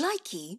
Likey